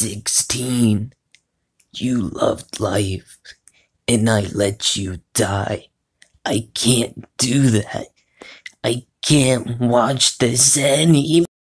16. You loved life, and I let you die. I can't do that. I can't watch this anymore.